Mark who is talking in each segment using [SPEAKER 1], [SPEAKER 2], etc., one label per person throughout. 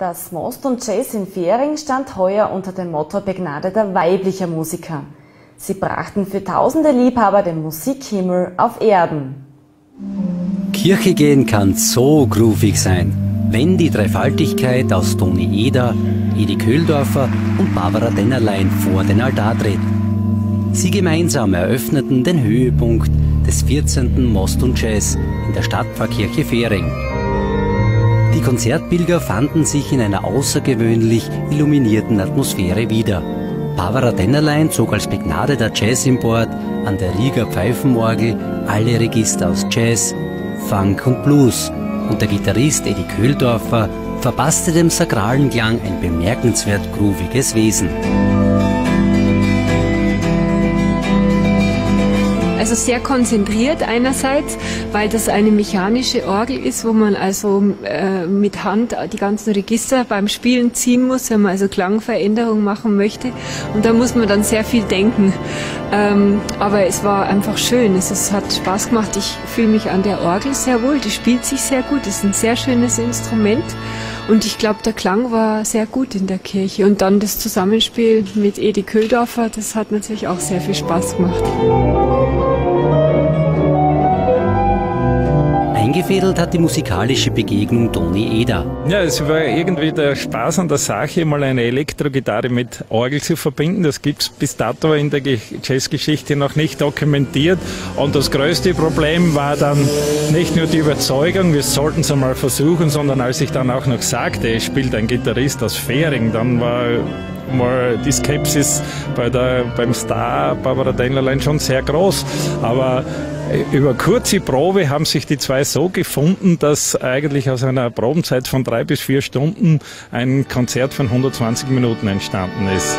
[SPEAKER 1] Das Most und Jazz in Fähring stand heuer unter dem Motto begnadeter weiblicher Musiker. Sie brachten für tausende Liebhaber den Musikhimmel auf Erden.
[SPEAKER 2] Kirche gehen kann so groovig sein, wenn die Dreifaltigkeit aus Toni Eder, Edi Köhldorfer und Barbara Dennerlein vor den Altar treten. Sie gemeinsam eröffneten den Höhepunkt des 14. Most und Jazz in der Stadtpfarrkirche Fähring. Die Konzertpilger fanden sich in einer außergewöhnlich illuminierten Atmosphäre wieder. Barbara Dennerlein zog als begnadeter Jazzimport an der Rieger Pfeifenorgel alle Register aus Jazz, Funk und Blues und der Gitarrist Eddie Köhldorfer verpasste dem sakralen Klang ein bemerkenswert grooviges Wesen.
[SPEAKER 3] Also sehr konzentriert einerseits, weil das eine mechanische Orgel ist, wo man also äh, mit Hand die ganzen Register beim Spielen ziehen muss, wenn man also Klangveränderungen machen möchte. Und da muss man dann sehr viel denken. Ähm, aber es war einfach schön. Es, es hat Spaß gemacht. Ich fühle mich an der Orgel sehr wohl. Die spielt sich sehr gut. Es ist ein sehr schönes Instrument. Und ich glaube, der Klang war sehr gut in der Kirche. Und dann das Zusammenspiel mit Edi Köhldorfer, das hat natürlich auch sehr viel Spaß gemacht.
[SPEAKER 2] Eingefädelt hat die musikalische Begegnung Toni Eder.
[SPEAKER 4] Ja, es war irgendwie der Spaß an der Sache, mal eine Elektrogitarre mit Orgel zu verbinden. Das gibt es bis dato in der Jazzgeschichte noch nicht dokumentiert. Und das größte Problem war dann nicht nur die Überzeugung, wir sollten es einmal versuchen, sondern als ich dann auch noch sagte, es spielt ein Gitarrist aus Fähring, dann war mal die Skepsis bei der, beim Star Barbara Dennerlein schon sehr groß. Aber über kurze Probe haben sich die zwei so gefunden, dass eigentlich aus einer Probenzeit von drei bis vier Stunden ein Konzert von 120 Minuten entstanden ist.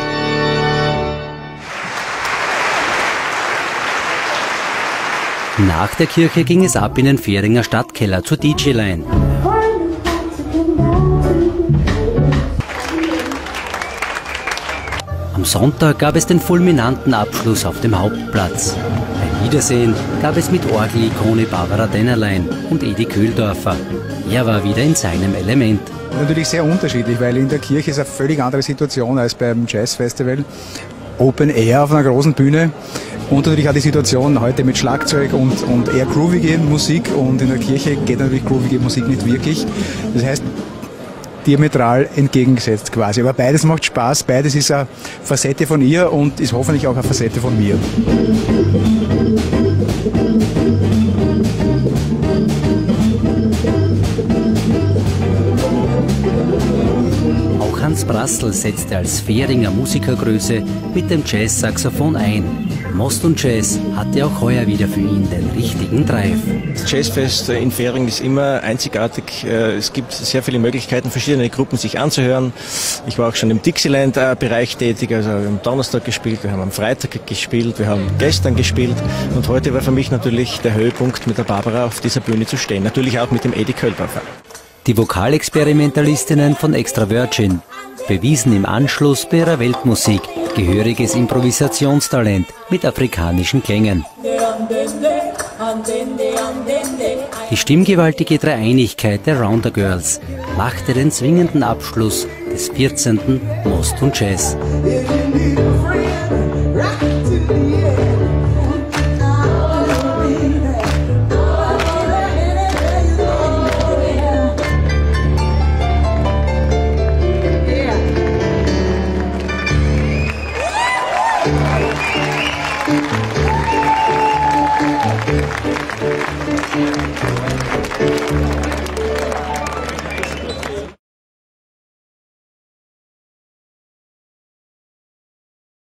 [SPEAKER 2] Nach der Kirche ging es ab in den Fähringer Stadtkeller zur DJ-Line. Am Sonntag gab es den fulminanten Abschluss auf dem Hauptplatz. Ein Wiedersehen gab es mit Orgel-Ikone Barbara Dennerlein und Edi Köhldorfer. Er war wieder in seinem Element.
[SPEAKER 5] Natürlich sehr unterschiedlich, weil in der Kirche ist eine völlig andere Situation als beim Jazzfestival. Open Air auf einer großen Bühne. Und natürlich auch die Situation heute mit Schlagzeug und, und eher groovige Musik. Und in der Kirche geht natürlich groovige Musik nicht wirklich. Das heißt, diametral entgegengesetzt quasi. Aber beides macht Spaß, beides ist eine Facette von ihr und ist hoffentlich auch eine Facette von mir.
[SPEAKER 2] Auch Hans Brassel setzte als Fähringer Musikergröße mit dem Jazzsaxophon ein. Most und Jazz hatte auch heuer wieder für ihn den richtigen Drive.
[SPEAKER 6] Das Jazzfest in Fähring ist immer einzigartig. Äh, es gibt sehr viele Möglichkeiten, verschiedene Gruppen sich anzuhören. Ich war auch schon im Dixieland-Bereich tätig, also wir haben am Donnerstag gespielt, wir haben am Freitag gespielt, wir haben gestern gespielt und heute war für mich natürlich der Höhepunkt, mit der Barbara auf dieser Bühne zu stehen. Natürlich auch mit dem Eddie Köldorfer.
[SPEAKER 2] Die Vokalexperimentalistinnen von Extra Virgin bewiesen im Anschluss bei ihrer Weltmusik gehöriges Improvisationstalent mit afrikanischen Klängen. Die stimmgewaltige Dreieinigkeit der Rounder Girls machte den zwingenden Abschluss des 14. Most und Jazz.